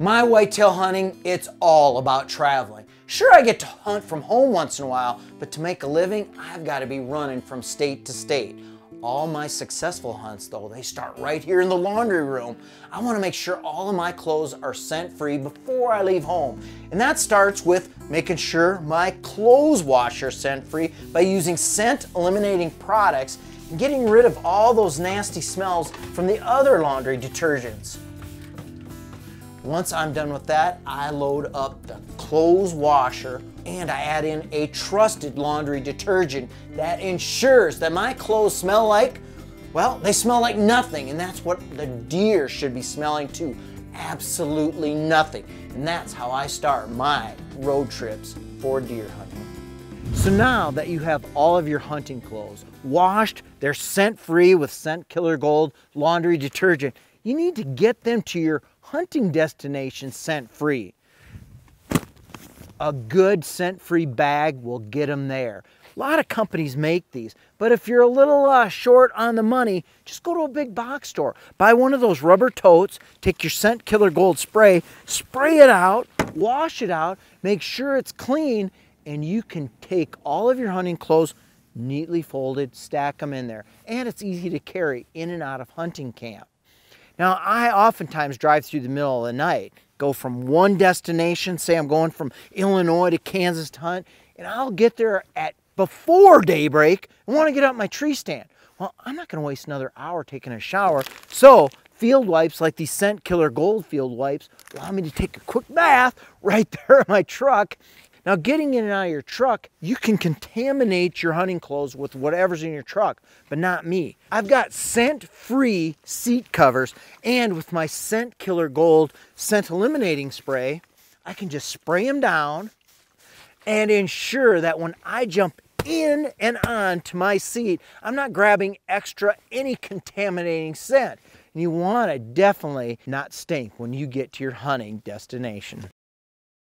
My whitetail hunting, it's all about traveling. Sure, I get to hunt from home once in a while, but to make a living, I've got to be running from state to state. All my successful hunts, though, they start right here in the laundry room. I want to make sure all of my clothes are scent free before I leave home. And that starts with making sure my clothes wash are scent free by using scent eliminating products and getting rid of all those nasty smells from the other laundry detergents. Once I'm done with that, I load up the clothes washer and I add in a trusted laundry detergent that ensures that my clothes smell like, well, they smell like nothing. And that's what the deer should be smelling too. Absolutely nothing. And that's how I start my road trips for deer hunting. So now that you have all of your hunting clothes washed, they're scent free with Scent Killer Gold laundry detergent, you need to get them to your hunting destination scent free. A good scent free bag will get them there. A lot of companies make these, but if you're a little uh, short on the money, just go to a big box store. Buy one of those rubber totes, take your Scent Killer Gold spray, spray it out, wash it out, make sure it's clean, and you can take all of your hunting clothes neatly folded, stack them in there. And it's easy to carry in and out of hunting camp. Now, I oftentimes drive through the middle of the night, go from one destination, say I'm going from Illinois to Kansas to hunt, and I'll get there at before daybreak and want to get up my tree stand. Well, I'm not going to waste another hour taking a shower, so field wipes like these Scent Killer Gold field wipes allow me to take a quick bath right there in my truck now, getting in and out of your truck, you can contaminate your hunting clothes with whatever's in your truck, but not me. I've got scent-free seat covers, and with my Scent Killer Gold scent eliminating spray, I can just spray them down and ensure that when I jump in and on to my seat, I'm not grabbing extra any contaminating scent. And you want to definitely not stink when you get to your hunting destination.